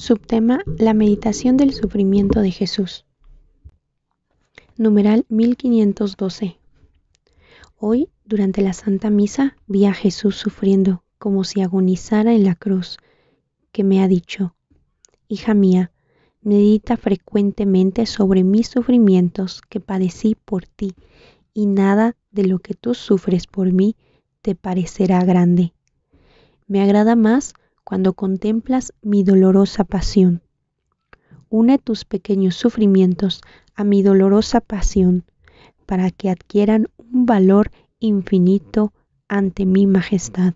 Subtema La meditación del sufrimiento de Jesús. Numeral 1512. Hoy, durante la Santa Misa, vi a Jesús sufriendo como si agonizara en la cruz, que me ha dicho, Hija mía, medita frecuentemente sobre mis sufrimientos que padecí por ti, y nada de lo que tú sufres por mí te parecerá grande. Me agrada más cuando contemplas mi dolorosa pasión. Une tus pequeños sufrimientos a mi dolorosa pasión para que adquieran un valor infinito ante mi majestad.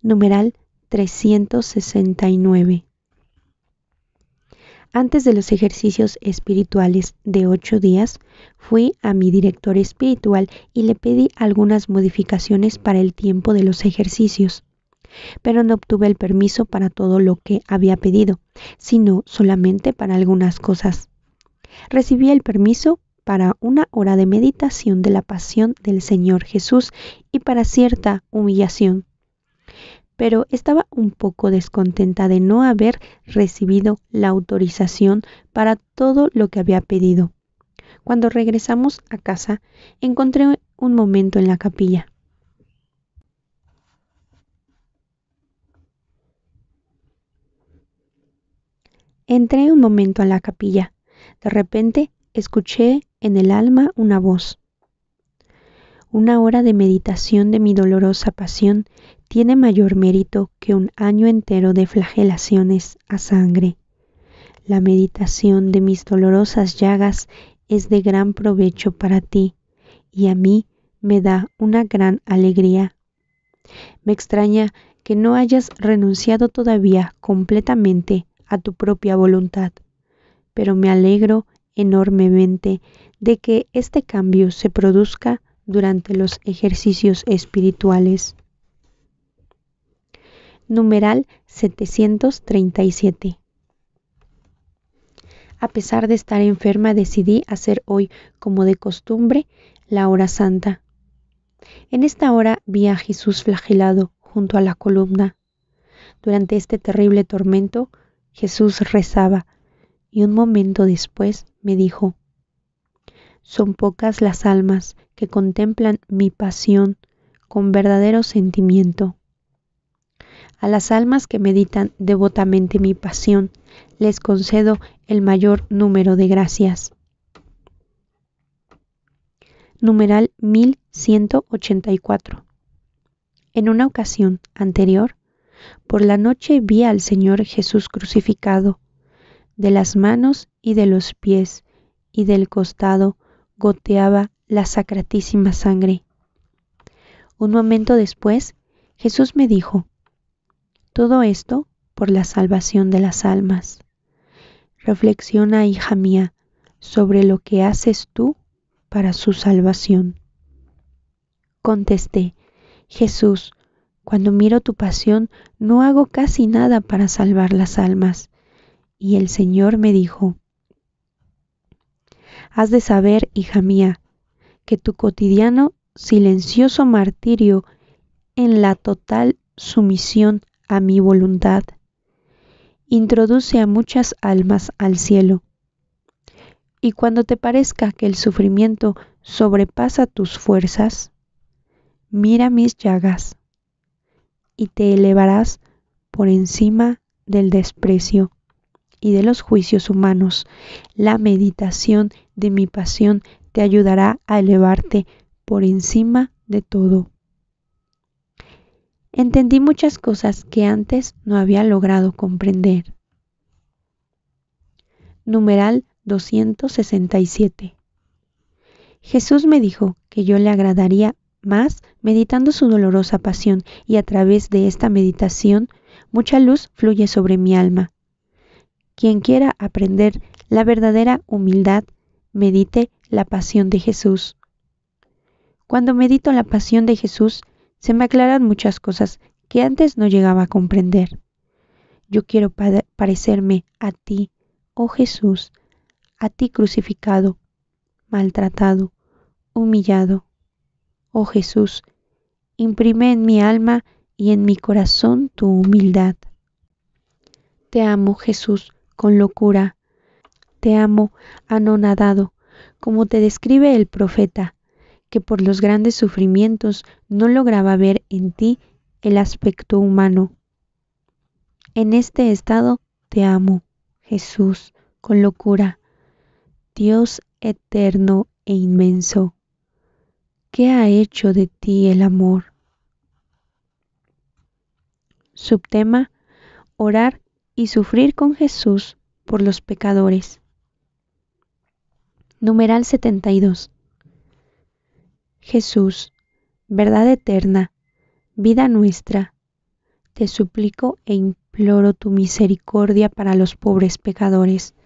Numeral 369. Antes de los ejercicios espirituales de ocho días, fui a mi director espiritual y le pedí algunas modificaciones para el tiempo de los ejercicios pero no obtuve el permiso para todo lo que había pedido, sino solamente para algunas cosas. Recibí el permiso para una hora de meditación de la pasión del Señor Jesús y para cierta humillación. Pero estaba un poco descontenta de no haber recibido la autorización para todo lo que había pedido. Cuando regresamos a casa, encontré un momento en la capilla. Entré un momento a la capilla. De repente escuché en el alma una voz. Una hora de meditación de mi dolorosa pasión tiene mayor mérito que un año entero de flagelaciones a sangre. La meditación de mis dolorosas llagas es de gran provecho para ti y a mí me da una gran alegría. Me extraña que no hayas renunciado todavía completamente a tu propia voluntad. Pero me alegro enormemente de que este cambio se produzca durante los ejercicios espirituales. Numeral 737. A pesar de estar enferma, decidí hacer hoy, como de costumbre, la hora santa. En esta hora vi a Jesús flagelado junto a la columna. Durante este terrible tormento, Jesús rezaba y un momento después me dijo, son pocas las almas que contemplan mi pasión con verdadero sentimiento. A las almas que meditan devotamente mi pasión les concedo el mayor número de gracias. Numeral 1184. En una ocasión anterior, por la noche vi al Señor Jesús crucificado. De las manos y de los pies y del costado goteaba la sacratísima sangre. Un momento después, Jesús me dijo, todo esto por la salvación de las almas. Reflexiona, hija mía, sobre lo que haces tú para su salvación. Contesté, Jesús, cuando miro tu pasión, no hago casi nada para salvar las almas. Y el Señor me dijo, Has de saber, hija mía, que tu cotidiano silencioso martirio en la total sumisión a mi voluntad introduce a muchas almas al cielo. Y cuando te parezca que el sufrimiento sobrepasa tus fuerzas, mira mis llagas y te elevarás por encima del desprecio y de los juicios humanos. La meditación de mi pasión te ayudará a elevarte por encima de todo. Entendí muchas cosas que antes no había logrado comprender. Numeral 267. Jesús me dijo que yo le agradaría más meditando su dolorosa pasión y a través de esta meditación mucha luz fluye sobre mi alma. Quien quiera aprender la verdadera humildad, medite la pasión de Jesús. Cuando medito la pasión de Jesús, se me aclaran muchas cosas que antes no llegaba a comprender. Yo quiero parecerme a ti, oh Jesús, a ti crucificado, maltratado, humillado, Oh Jesús, imprime en mi alma y en mi corazón tu humildad. Te amo, Jesús, con locura. Te amo anonadado, como te describe el profeta, que por los grandes sufrimientos no lograba ver en ti el aspecto humano. En este estado te amo, Jesús, con locura. Dios eterno e inmenso, ¿qué ha hecho de ti el amor? Subtema, orar y sufrir con Jesús por los pecadores. Numeral 72. Jesús, verdad eterna, vida nuestra, te suplico e imploro tu misericordia para los pobres pecadores.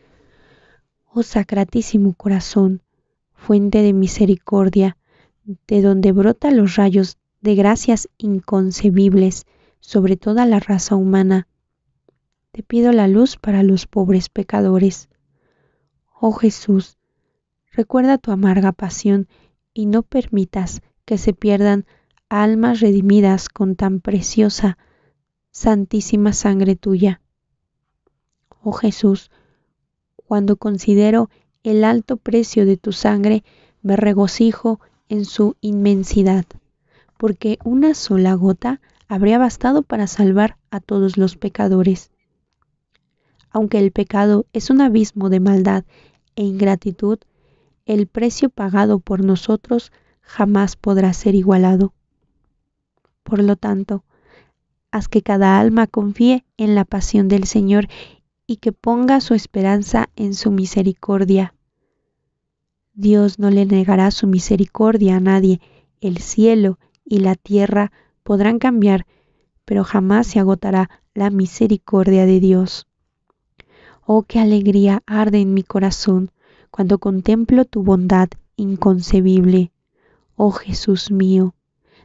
Oh sacratísimo corazón, fuente de misericordia, de donde brotan los rayos de gracias inconcebibles, sobre toda la raza humana. Te pido la luz para los pobres pecadores. Oh Jesús, recuerda tu amarga pasión y no permitas que se pierdan almas redimidas con tan preciosa, santísima sangre tuya. Oh Jesús, cuando considero el alto precio de tu sangre, me regocijo en su inmensidad, porque una sola gota habría bastado para salvar a todos los pecadores. Aunque el pecado es un abismo de maldad e ingratitud, el precio pagado por nosotros jamás podrá ser igualado. Por lo tanto, haz que cada alma confíe en la pasión del Señor y que ponga su esperanza en su misericordia. Dios no le negará su misericordia a nadie. El cielo y la tierra podrán cambiar, pero jamás se agotará la misericordia de Dios. Oh, qué alegría arde en mi corazón cuando contemplo tu bondad inconcebible. Oh Jesús mío,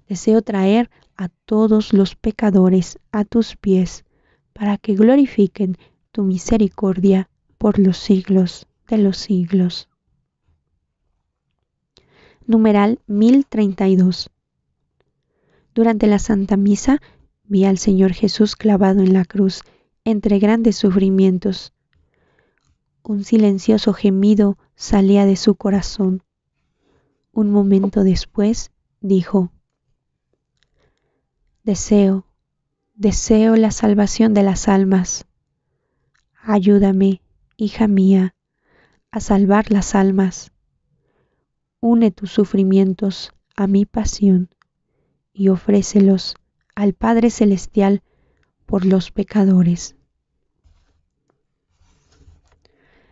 deseo traer a todos los pecadores a tus pies para que glorifiquen tu misericordia por los siglos de los siglos. Numeral 1032 durante la Santa Misa vi al Señor Jesús clavado en la cruz entre grandes sufrimientos. Un silencioso gemido salía de su corazón. Un momento después dijo, Deseo, deseo la salvación de las almas. Ayúdame, hija mía, a salvar las almas. Une tus sufrimientos a mi pasión y ofrécelos al Padre Celestial por los pecadores.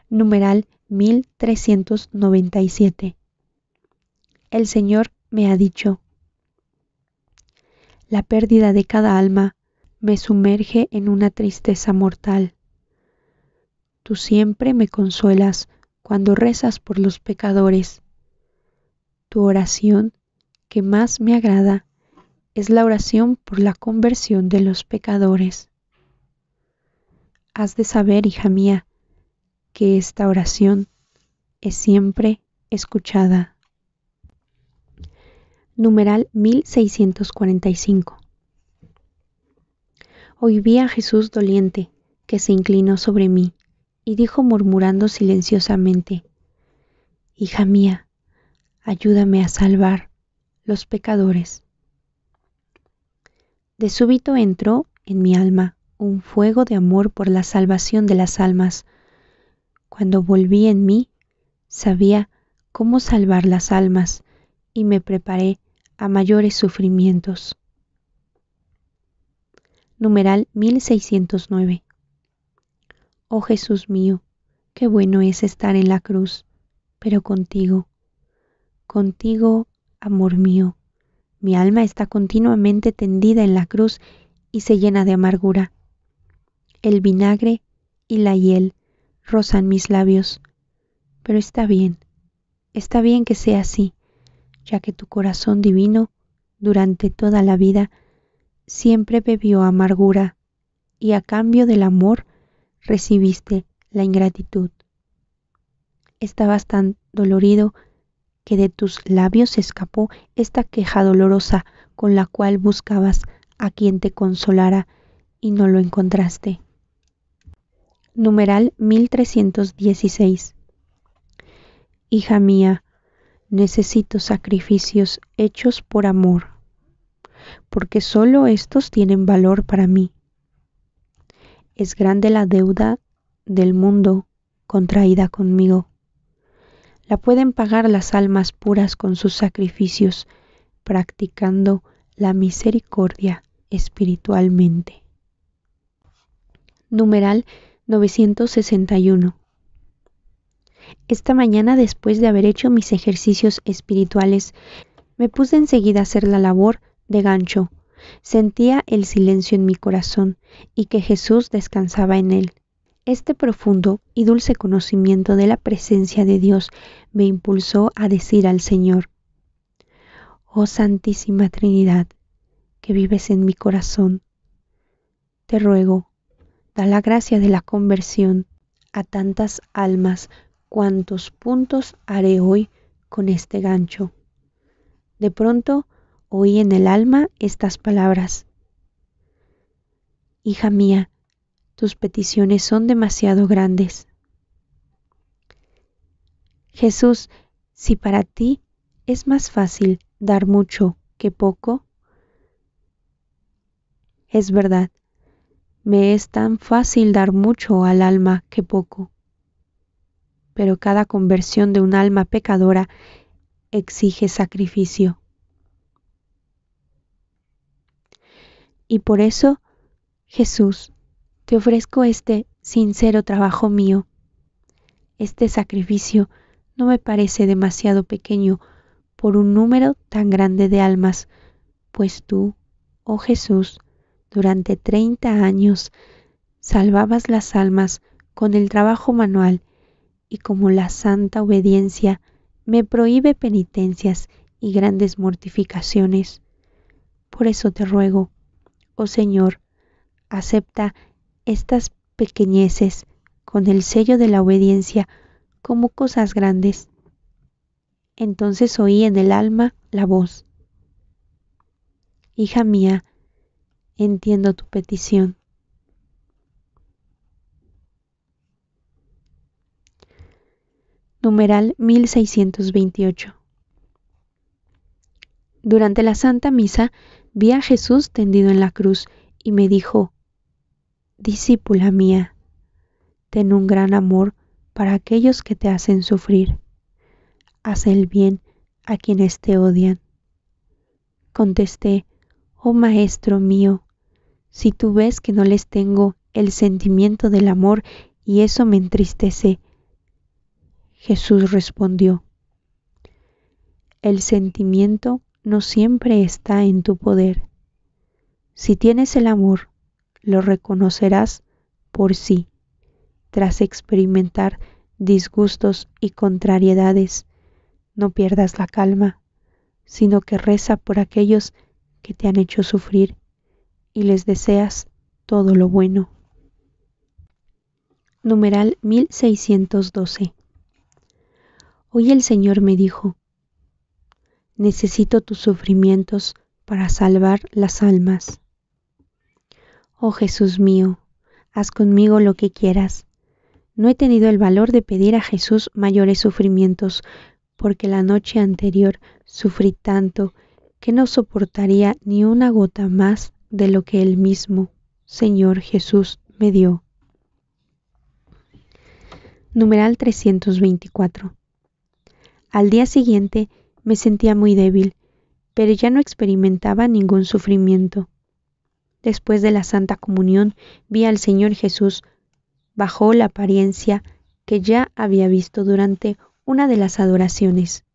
Numeral 1397. El Señor me ha dicho, la pérdida de cada alma me sumerge en una tristeza mortal. Tú siempre me consuelas cuando rezas por los pecadores. Tu oración que más me agrada es la oración por la conversión de los pecadores. Has de saber, hija mía, que esta oración es siempre escuchada. Numeral 1645. Hoy vi a Jesús doliente, que se inclinó sobre mí y dijo murmurando silenciosamente, Hija mía, ayúdame a salvar los pecadores. De súbito entró en mi alma un fuego de amor por la salvación de las almas. Cuando volví en mí, sabía cómo salvar las almas y me preparé a mayores sufrimientos. Numeral 1609. Oh Jesús mío, qué bueno es estar en la cruz, pero contigo, contigo, amor mío, mi alma está continuamente tendida en la cruz y se llena de amargura. El vinagre y la hiel rozan mis labios, pero está bien, está bien que sea así, ya que tu corazón divino, durante toda la vida, siempre bebió amargura y a cambio del amor recibiste la ingratitud. Estabas tan dolorido que de tus labios escapó esta queja dolorosa con la cual buscabas a quien te consolara y no lo encontraste. Numeral 1316. Hija mía, necesito sacrificios hechos por amor, porque solo estos tienen valor para mí. Es grande la deuda del mundo contraída conmigo. La pueden pagar las almas puras con sus sacrificios, practicando la misericordia espiritualmente. Numeral 961. Esta mañana, después de haber hecho mis ejercicios espirituales, me puse enseguida a hacer la labor de gancho. Sentía el silencio en mi corazón y que Jesús descansaba en él. Este profundo y dulce conocimiento de la presencia de Dios me impulsó a decir al Señor, Oh Santísima Trinidad, que vives en mi corazón, te ruego, da la gracia de la conversión a tantas almas cuantos puntos haré hoy con este gancho. De pronto oí en el alma estas palabras. Hija mía, tus peticiones son demasiado grandes. Jesús, si para ti es más fácil dar mucho que poco, es verdad, me es tan fácil dar mucho al alma que poco pero cada conversión de un alma pecadora exige sacrificio. Y por eso, Jesús, te ofrezco este sincero trabajo mío. Este sacrificio no me parece demasiado pequeño por un número tan grande de almas, pues tú, oh Jesús, durante treinta años salvabas las almas con el trabajo manual y como la santa obediencia me prohíbe penitencias y grandes mortificaciones. Por eso te ruego, oh Señor, acepta estas pequeñeces con el sello de la obediencia como cosas grandes. Entonces oí en el alma la voz. Hija mía, entiendo tu petición. numeral 1628. Durante la Santa Misa vi a Jesús tendido en la cruz y me dijo, Discípula mía, ten un gran amor para aquellos que te hacen sufrir. Haz el bien a quienes te odian. Contesté, oh Maestro mío, si tú ves que no les tengo el sentimiento del amor y eso me entristece, Jesús respondió, el sentimiento no siempre está en tu poder. Si tienes el amor, lo reconocerás por sí, tras experimentar disgustos y contrariedades. No pierdas la calma, sino que reza por aquellos que te han hecho sufrir y les deseas todo lo bueno. Numeral 1612 Hoy el Señor me dijo, necesito tus sufrimientos para salvar las almas. Oh Jesús mío, haz conmigo lo que quieras. No he tenido el valor de pedir a Jesús mayores sufrimientos, porque la noche anterior sufrí tanto que no soportaría ni una gota más de lo que el mismo Señor Jesús me dio. Numeral 324. Al día siguiente me sentía muy débil, pero ya no experimentaba ningún sufrimiento. Después de la Santa Comunión vi al Señor Jesús bajo la apariencia que ya había visto durante una de las adoraciones.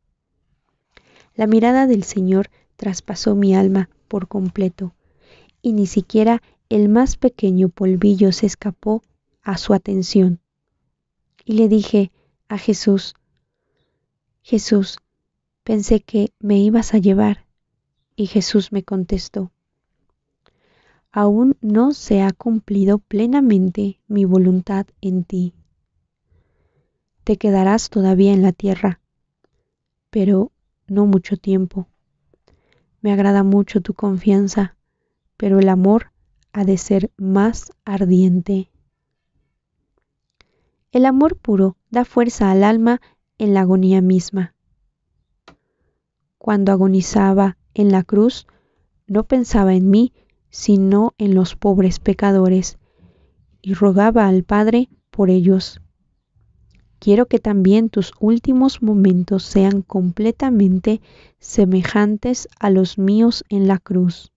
La mirada del Señor traspasó mi alma por completo, y ni siquiera el más pequeño polvillo se escapó a su atención. Y le dije a Jesús, Jesús, pensé que me ibas a llevar. Y Jesús me contestó, aún no se ha cumplido plenamente mi voluntad en ti. Te quedarás todavía en la tierra, pero no mucho tiempo. Me agrada mucho tu confianza, pero el amor ha de ser más ardiente. El amor puro da fuerza al alma en la agonía misma. Cuando agonizaba en la cruz, no pensaba en mí, sino en los pobres pecadores, y rogaba al Padre por ellos. Quiero que también tus últimos momentos sean completamente semejantes a los míos en la cruz.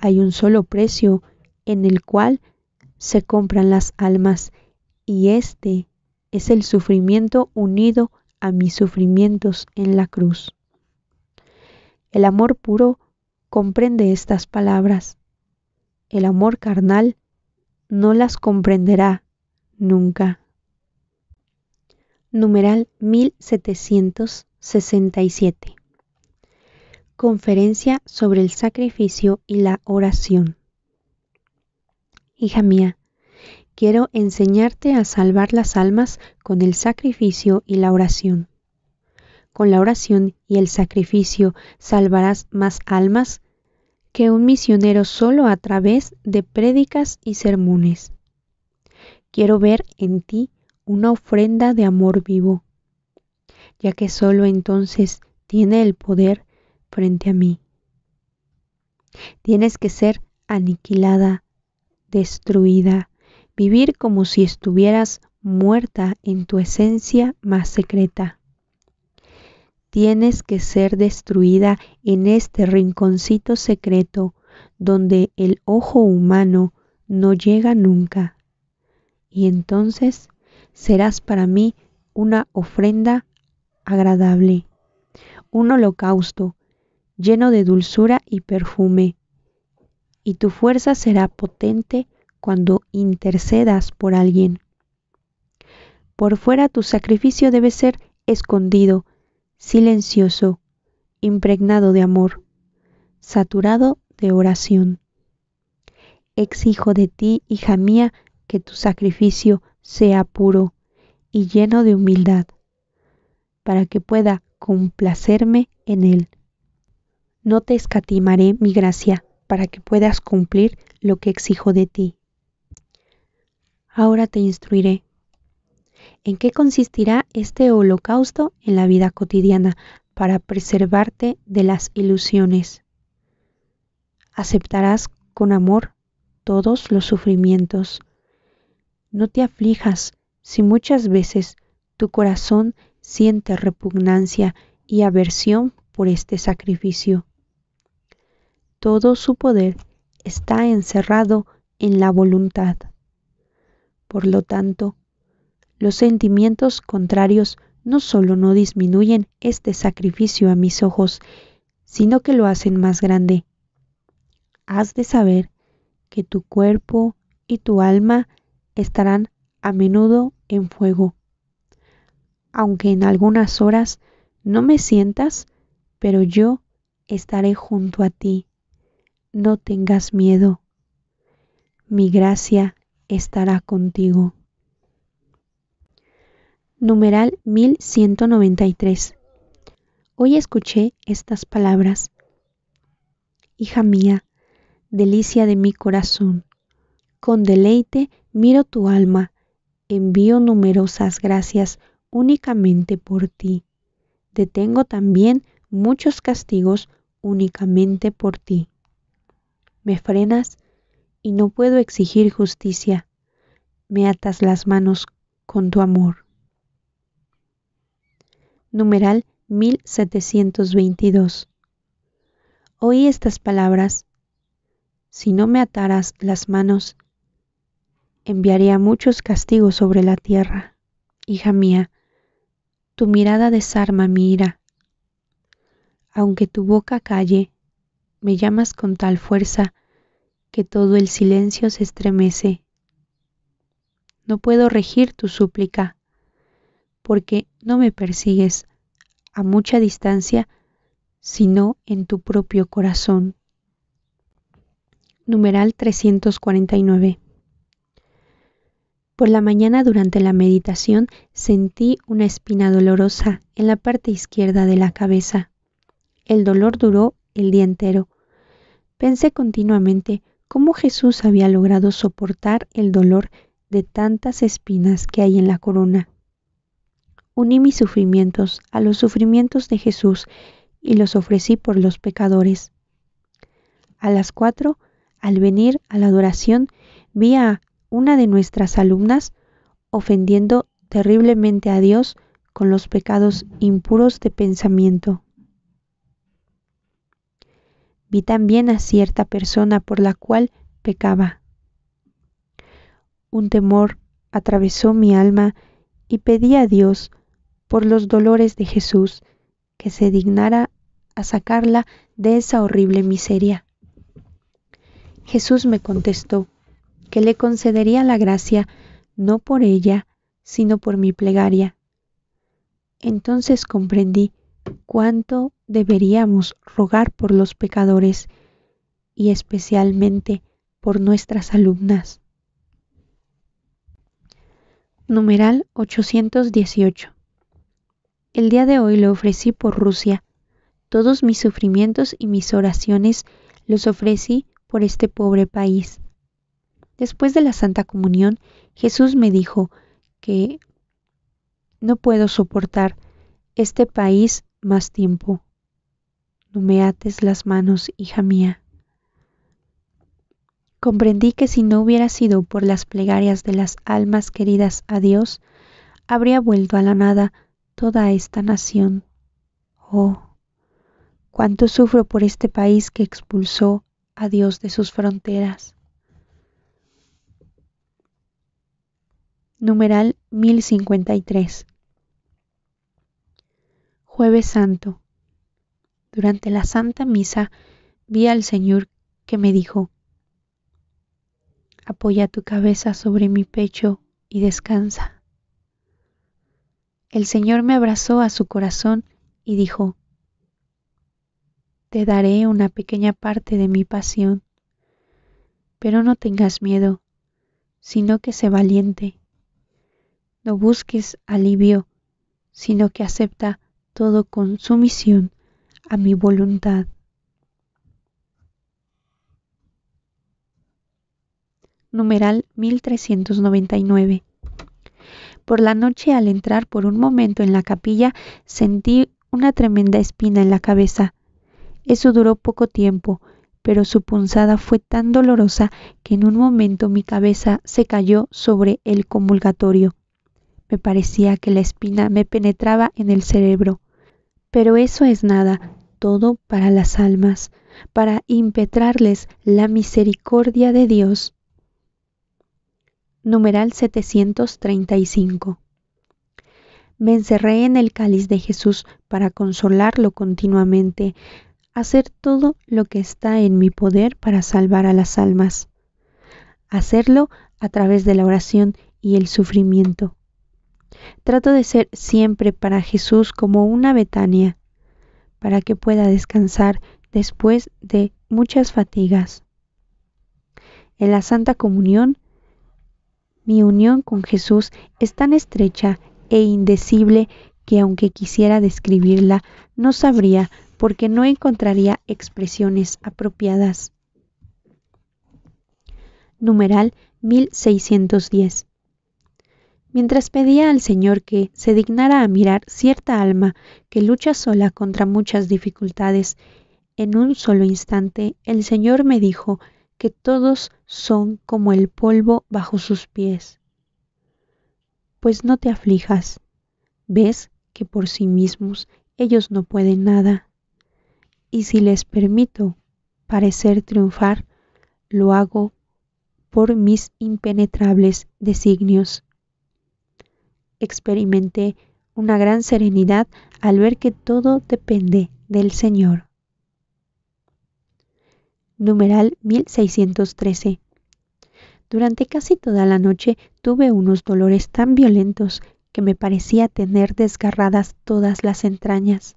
Hay un solo precio en el cual se compran las almas y este es el sufrimiento unido a mis sufrimientos en la cruz. El amor puro comprende estas palabras. El amor carnal no las comprenderá nunca. Numeral 1767. Conferencia sobre el sacrificio y la oración. Hija mía, quiero enseñarte a salvar las almas con el sacrificio y la oración. Con la oración y el sacrificio salvarás más almas que un misionero solo a través de prédicas y sermones. Quiero ver en ti una ofrenda de amor vivo, ya que solo entonces tiene el poder frente a mí. Tienes que ser aniquilada, destruida, vivir como si estuvieras muerta en tu esencia más secreta. Tienes que ser destruida en este rinconcito secreto donde el ojo humano no llega nunca. Y entonces serás para mí una ofrenda agradable, un holocausto lleno de dulzura y perfume, y tu fuerza será potente cuando intercedas por alguien. Por fuera tu sacrificio debe ser escondido, silencioso, impregnado de amor, saturado de oración. Exijo de ti, hija mía, que tu sacrificio sea puro y lleno de humildad, para que pueda complacerme en él. No te escatimaré mi gracia para que puedas cumplir lo que exijo de ti. Ahora te instruiré. ¿En qué consistirá este holocausto en la vida cotidiana para preservarte de las ilusiones? Aceptarás con amor todos los sufrimientos. No te aflijas si muchas veces tu corazón siente repugnancia y aversión por este sacrificio todo su poder está encerrado en la voluntad. Por lo tanto, los sentimientos contrarios no solo no disminuyen este sacrificio a mis ojos, sino que lo hacen más grande. Has de saber que tu cuerpo y tu alma estarán a menudo en fuego. Aunque en algunas horas no me sientas, pero yo estaré junto a ti no tengas miedo, mi gracia estará contigo. Numeral 1193. Hoy escuché estas palabras. Hija mía, delicia de mi corazón, con deleite miro tu alma, envío numerosas gracias únicamente por ti. Detengo también muchos castigos únicamente por ti me frenas y no puedo exigir justicia. Me atas las manos con tu amor. Numeral 1722. Oí estas palabras. Si no me ataras las manos, enviaría muchos castigos sobre la tierra. Hija mía, tu mirada desarma mi ira. Aunque tu boca calle, me llamas con tal fuerza que todo el silencio se estremece. No puedo regir tu súplica, porque no me persigues a mucha distancia, sino en tu propio corazón. Numeral 349. Por la mañana durante la meditación sentí una espina dolorosa en la parte izquierda de la cabeza. El dolor duró el día entero. Pensé continuamente cómo Jesús había logrado soportar el dolor de tantas espinas que hay en la corona. Uní mis sufrimientos a los sufrimientos de Jesús y los ofrecí por los pecadores. A las cuatro, al venir a la adoración, vi a una de nuestras alumnas ofendiendo terriblemente a Dios con los pecados impuros de pensamiento. Vi también a cierta persona por la cual pecaba. Un temor atravesó mi alma y pedí a Dios, por los dolores de Jesús, que se dignara a sacarla de esa horrible miseria. Jesús me contestó que le concedería la gracia no por ella, sino por mi plegaria. Entonces comprendí cuánto deberíamos rogar por los pecadores y especialmente por nuestras alumnas. Numeral 818. El día de hoy lo ofrecí por Rusia. Todos mis sufrimientos y mis oraciones los ofrecí por este pobre país. Después de la Santa Comunión, Jesús me dijo que no puedo soportar este país más tiempo. No me ates las manos, hija mía. Comprendí que si no hubiera sido por las plegarias de las almas queridas a Dios, habría vuelto a la nada toda esta nación. Oh, cuánto sufro por este país que expulsó a Dios de sus fronteras. Numeral 1053 Jueves Santo. Durante la Santa Misa vi al Señor que me dijo, Apoya tu cabeza sobre mi pecho y descansa. El Señor me abrazó a su corazón y dijo, Te daré una pequeña parte de mi pasión, pero no tengas miedo, sino que sé valiente. No busques alivio, sino que acepta todo con sumisión a mi voluntad. Numeral 1399. Por la noche al entrar por un momento en la capilla sentí una tremenda espina en la cabeza. Eso duró poco tiempo, pero su punzada fue tan dolorosa que en un momento mi cabeza se cayó sobre el comulgatorio. Me parecía que la espina me penetraba en el cerebro. Pero eso es nada, todo para las almas, para impetrarles la misericordia de Dios. Numeral 735. Me encerré en el cáliz de Jesús para consolarlo continuamente, hacer todo lo que está en mi poder para salvar a las almas. Hacerlo a través de la oración y el sufrimiento. Trato de ser siempre para Jesús como una Betania, para que pueda descansar después de muchas fatigas. En la Santa Comunión, mi unión con Jesús es tan estrecha e indecible que aunque quisiera describirla, no sabría porque no encontraría expresiones apropiadas. Numeral 1610 mientras pedía al Señor que se dignara a mirar cierta alma que lucha sola contra muchas dificultades. En un solo instante el Señor me dijo que todos son como el polvo bajo sus pies. Pues no te aflijas, ves que por sí mismos ellos no pueden nada. Y si les permito parecer triunfar, lo hago por mis impenetrables designios experimenté una gran serenidad al ver que todo depende del Señor. Numeral 1613. Durante casi toda la noche tuve unos dolores tan violentos que me parecía tener desgarradas todas las entrañas.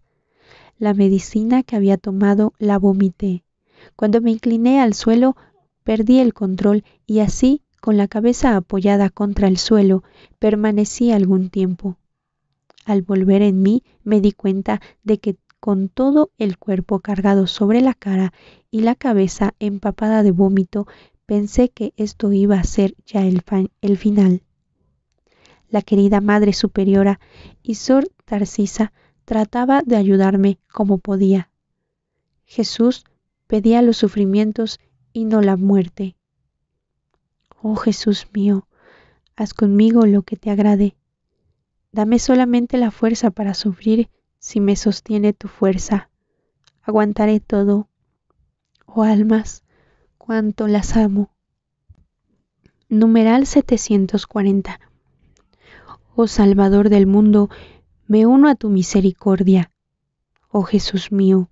La medicina que había tomado la vomité. Cuando me incliné al suelo, perdí el control y así con la cabeza apoyada contra el suelo, permanecí algún tiempo. Al volver en mí me di cuenta de que con todo el cuerpo cargado sobre la cara y la cabeza empapada de vómito, pensé que esto iba a ser ya el, el final. La querida Madre Superiora y Sor Tarcisa trataba de ayudarme como podía. Jesús pedía los sufrimientos y no la muerte. Oh Jesús mío, haz conmigo lo que te agrade. Dame solamente la fuerza para sufrir si me sostiene tu fuerza. Aguantaré todo. Oh almas, cuánto las amo. Numeral 740. Oh Salvador del mundo, me uno a tu misericordia. Oh Jesús mío,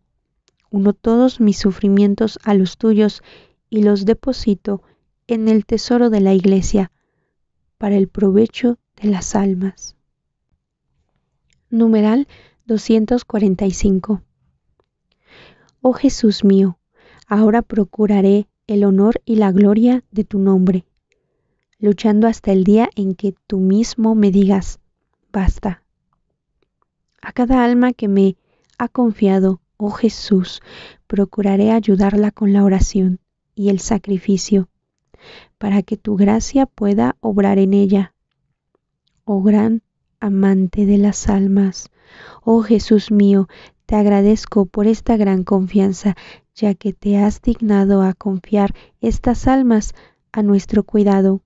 uno todos mis sufrimientos a los tuyos y los deposito en el tesoro de la Iglesia para el provecho de las almas. Numeral 245. Oh Jesús mío, ahora procuraré el honor y la gloria de tu nombre, luchando hasta el día en que tú mismo me digas, basta. A cada alma que me ha confiado, oh Jesús, procuraré ayudarla con la oración y el sacrificio, para que tu gracia pueda obrar en ella. Oh gran amante de las almas, oh Jesús mío, te agradezco por esta gran confianza, ya que te has dignado a confiar estas almas a nuestro cuidado.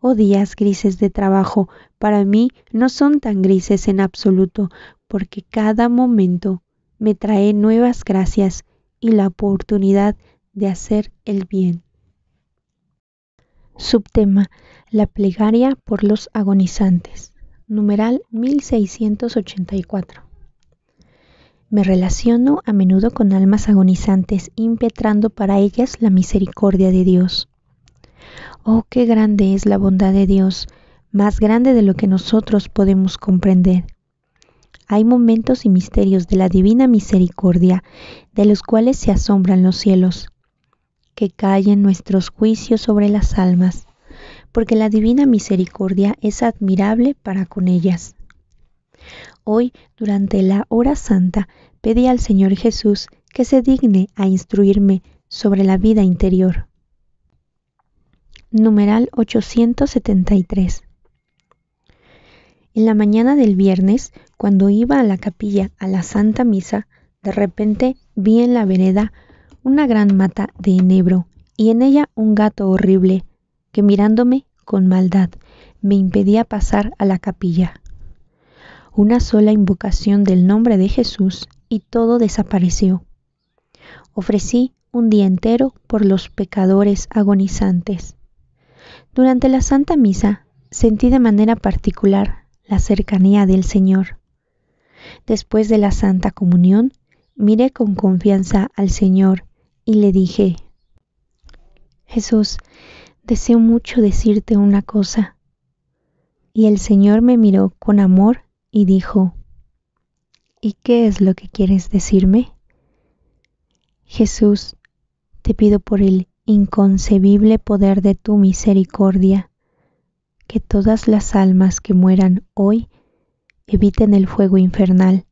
Oh días grises de trabajo, para mí no son tan grises en absoluto, porque cada momento me trae nuevas gracias y la oportunidad de hacer el bien. Subtema La plegaria por los agonizantes. Numeral 1684. Me relaciono a menudo con almas agonizantes, impetrando para ellas la misericordia de Dios. Oh, qué grande es la bondad de Dios, más grande de lo que nosotros podemos comprender. Hay momentos y misterios de la divina misericordia de los cuales se asombran los cielos, que callen nuestros juicios sobre las almas, porque la divina misericordia es admirable para con ellas. Hoy, durante la hora santa, pedí al Señor Jesús que se digne a instruirme sobre la vida interior. Numeral 873. En la mañana del viernes, cuando iba a la capilla a la Santa Misa, de repente vi en la vereda una gran mata de enebro y en ella un gato horrible que mirándome con maldad me impedía pasar a la capilla una sola invocación del nombre de Jesús y todo desapareció. Ofrecí un día entero por los pecadores agonizantes. Durante la Santa Misa sentí de manera particular la cercanía del Señor. Después de la Santa Comunión, miré con confianza al Señor y le dije, Jesús, deseo mucho decirte una cosa. Y el Señor me miró con amor y dijo, ¿Y qué es lo que quieres decirme? Jesús, te pido por el inconcebible poder de tu misericordia, que todas las almas que mueran hoy eviten el fuego infernal,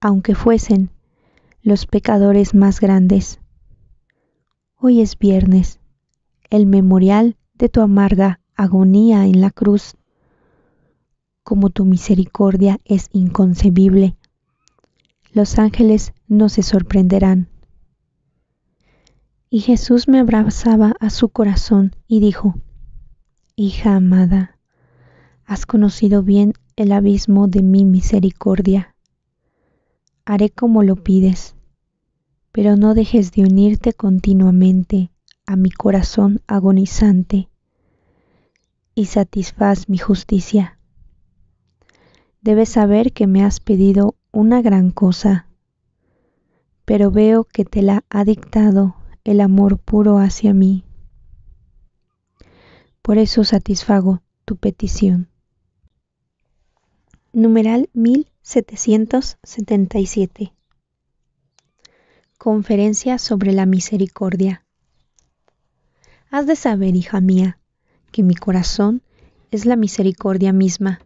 aunque fuesen los pecadores más grandes. Hoy es viernes, el memorial de tu amarga agonía en la cruz como tu misericordia es inconcebible. Los ángeles no se sorprenderán. Y Jesús me abrazaba a su corazón y dijo, Hija amada, has conocido bien el abismo de mi misericordia. Haré como lo pides, pero no dejes de unirte continuamente a mi corazón agonizante y satisfaz mi justicia Debes saber que me has pedido una gran cosa, pero veo que te la ha dictado el amor puro hacia mí. Por eso satisfago tu petición. Numeral 1777. Conferencia sobre la misericordia. Has de saber, hija mía, que mi corazón es la misericordia misma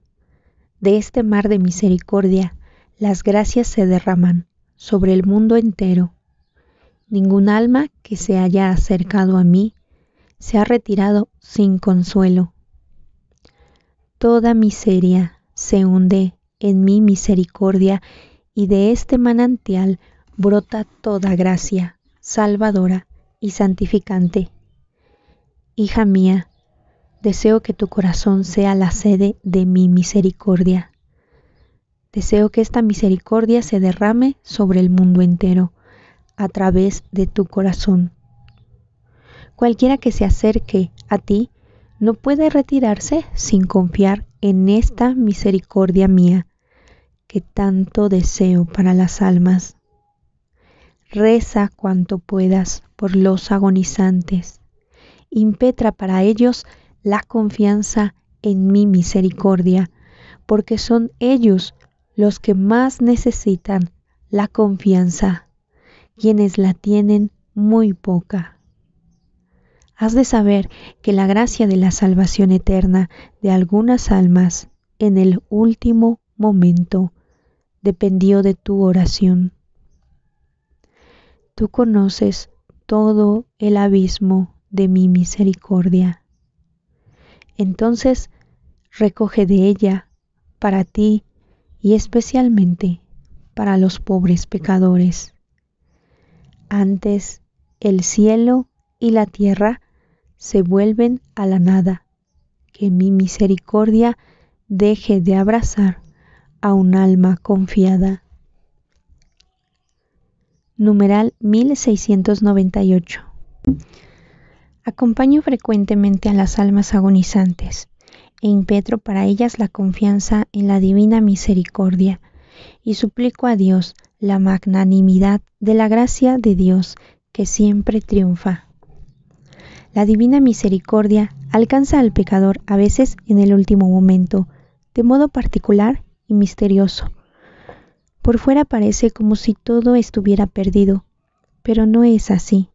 de este mar de misericordia, las gracias se derraman sobre el mundo entero, Ningún alma que se haya acercado a mí se ha retirado sin consuelo. Toda miseria se hunde en mi misericordia y de este manantial brota toda gracia salvadora y santificante. Hija mía, deseo que tu corazón sea la sede de mi misericordia. Deseo que esta misericordia se derrame sobre el mundo entero a través de tu corazón. Cualquiera que se acerque a ti no puede retirarse sin confiar en esta misericordia mía que tanto deseo para las almas. Reza cuanto puedas por los agonizantes. Impetra para ellos la confianza en mi misericordia, porque son ellos los que más necesitan la confianza quienes la tienen muy poca. Has de saber que la gracia de la salvación eterna de algunas almas en el último momento dependió de tu oración. Tú conoces todo el abismo de mi misericordia. Entonces recoge de ella para ti y especialmente para los pobres pecadores antes el cielo y la tierra se vuelven a la nada, que mi misericordia deje de abrazar a un alma confiada. Numeral 1698. Acompaño frecuentemente a las almas agonizantes e impetro para ellas la confianza en la divina misericordia y suplico a Dios la magnanimidad de la gracia de Dios que siempre triunfa. La divina misericordia alcanza al pecador a veces en el último momento, de modo particular y misterioso. Por fuera parece como si todo estuviera perdido, pero no es así.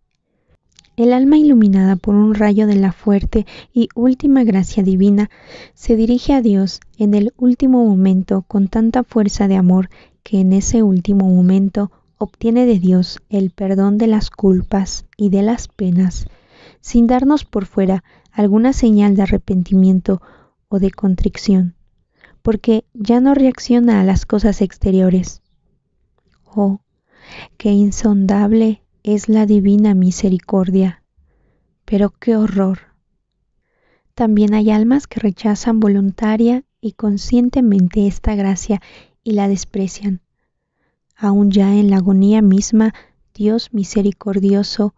El alma iluminada por un rayo de la fuerte y última gracia divina se dirige a Dios en el último momento con tanta fuerza de amor que en ese último momento obtiene de Dios el perdón de las culpas y de las penas, sin darnos por fuera alguna señal de arrepentimiento o de contrición, porque ya no reacciona a las cosas exteriores. Oh, qué insondable es la divina misericordia, pero qué horror. También hay almas que rechazan voluntaria y conscientemente esta gracia y la desprecian. Aún ya en la agonía misma, Dios misericordioso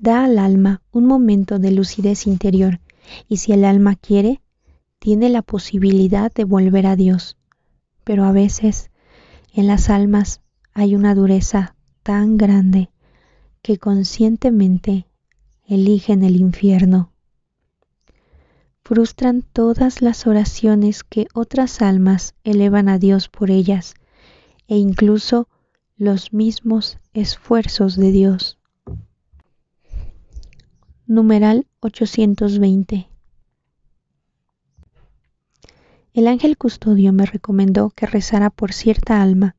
da al alma un momento de lucidez interior y si el alma quiere, tiene la posibilidad de volver a Dios. Pero a veces en las almas hay una dureza tan grande que conscientemente eligen el infierno frustran todas las oraciones que otras almas elevan a Dios por ellas e incluso los mismos esfuerzos de Dios. Numeral 820 El ángel custodio me recomendó que rezara por cierta alma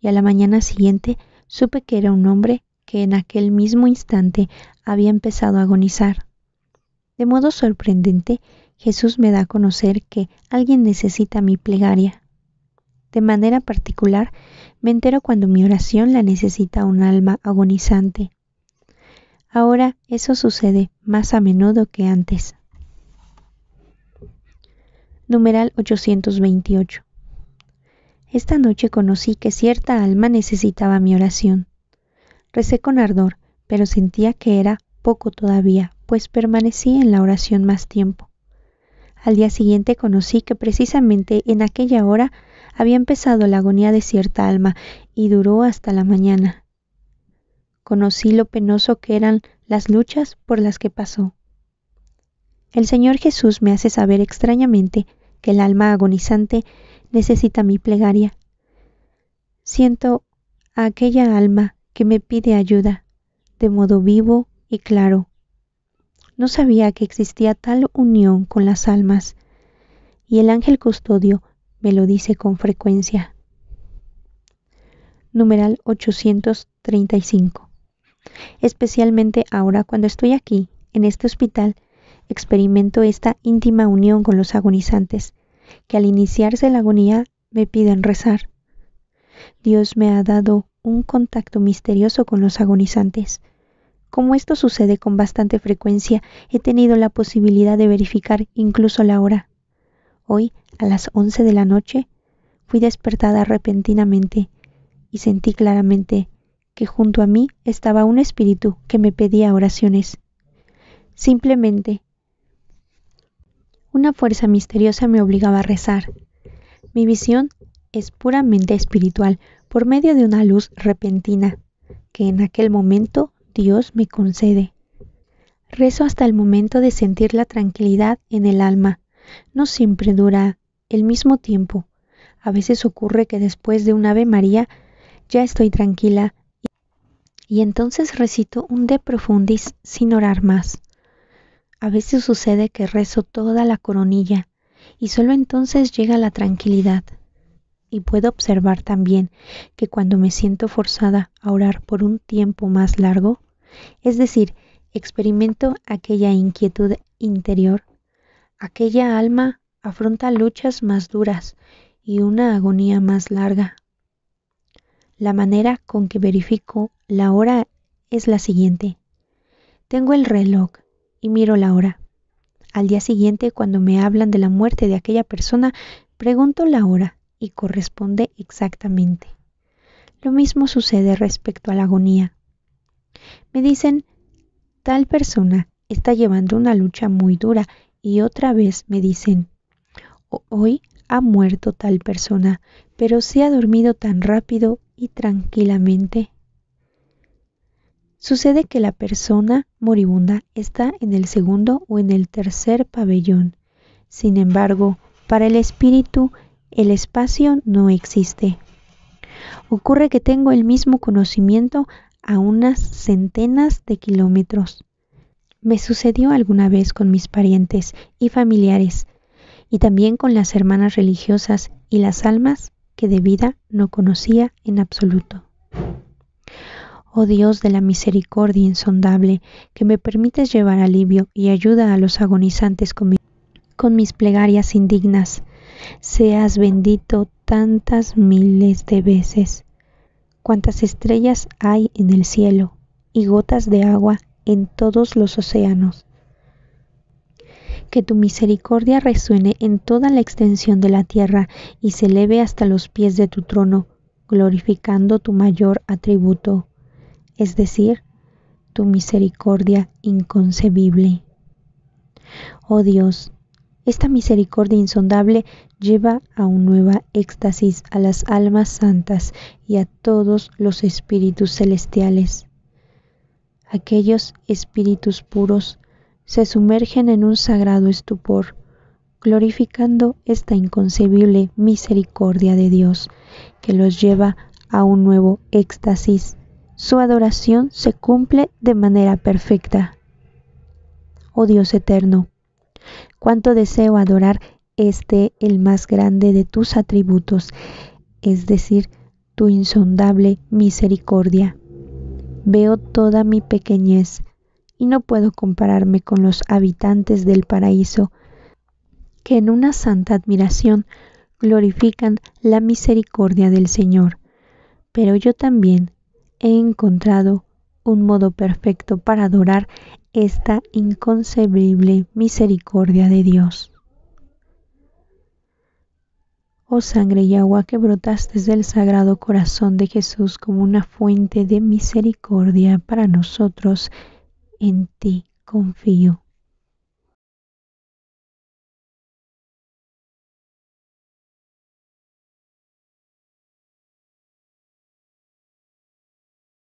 y a la mañana siguiente supe que era un hombre que en aquel mismo instante había empezado a agonizar. De modo sorprendente, Jesús me da a conocer que alguien necesita mi plegaria. De manera particular, me entero cuando mi oración la necesita un alma agonizante. Ahora eso sucede más a menudo que antes. Numeral 828. Esta noche conocí que cierta alma necesitaba mi oración. Recé con ardor, pero sentía que era poco todavía, pues permanecí en la oración más tiempo. Al día siguiente conocí que precisamente en aquella hora había empezado la agonía de cierta alma y duró hasta la mañana. Conocí lo penoso que eran las luchas por las que pasó. El Señor Jesús me hace saber extrañamente que el alma agonizante necesita mi plegaria. Siento a aquella alma que me pide ayuda de modo vivo y claro no sabía que existía tal unión con las almas, y el ángel custodio me lo dice con frecuencia. Numeral 835. Especialmente ahora cuando estoy aquí, en este hospital, experimento esta íntima unión con los agonizantes, que al iniciarse la agonía me piden rezar. Dios me ha dado un contacto misterioso con los agonizantes. Como esto sucede con bastante frecuencia, he tenido la posibilidad de verificar incluso la hora. Hoy, a las once de la noche, fui despertada repentinamente y sentí claramente que junto a mí estaba un espíritu que me pedía oraciones. Simplemente una fuerza misteriosa me obligaba a rezar. Mi visión es puramente espiritual por medio de una luz repentina que en aquel momento Dios me concede. Rezo hasta el momento de sentir la tranquilidad en el alma. No siempre dura el mismo tiempo. A veces ocurre que después de un Ave María ya estoy tranquila y entonces recito un De Profundis sin orar más. A veces sucede que rezo toda la coronilla y solo entonces llega la tranquilidad. Y puedo observar también que cuando me siento forzada a orar por un tiempo más largo, es decir, experimento aquella inquietud interior, aquella alma afronta luchas más duras y una agonía más larga. La manera con que verifico la hora es la siguiente. Tengo el reloj y miro la hora. Al día siguiente, cuando me hablan de la muerte de aquella persona, pregunto la hora y corresponde exactamente. Lo mismo sucede respecto a la agonía. Me dicen, tal persona está llevando una lucha muy dura y otra vez me dicen, hoy ha muerto tal persona, pero se ha dormido tan rápido y tranquilamente. Sucede que la persona moribunda está en el segundo o en el tercer pabellón. Sin embargo, para el espíritu el espacio no existe. Ocurre que tengo el mismo conocimiento a unas centenas de kilómetros. Me sucedió alguna vez con mis parientes y familiares, y también con las hermanas religiosas y las almas que de vida no conocía en absoluto oh Dios de la misericordia insondable, que me permites llevar alivio y ayuda a los agonizantes con, con mis plegarias indignas, seas bendito tantas miles de veces. Cuantas estrellas hay en el cielo y gotas de agua en todos los océanos. Que tu misericordia resuene en toda la extensión de la tierra y se eleve hasta los pies de tu trono, glorificando tu mayor atributo es decir, tu misericordia inconcebible. Oh Dios, esta misericordia insondable lleva a un nueva éxtasis a las almas santas y a todos los espíritus celestiales. Aquellos espíritus puros se sumergen en un sagrado estupor, glorificando esta inconcebible misericordia de Dios que los lleva a un nuevo éxtasis su adoración se cumple de manera perfecta. Oh Dios eterno, cuánto deseo adorar este el más grande de tus atributos, es decir, tu insondable misericordia. Veo toda mi pequeñez y no puedo compararme con los habitantes del paraíso, que en una santa admiración glorifican la misericordia del Señor. Pero yo también, he encontrado un modo perfecto para adorar esta inconcebible misericordia de Dios. Oh sangre y agua que brotas desde el sagrado corazón de Jesús como una fuente de misericordia para nosotros, en ti confío.